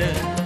嗯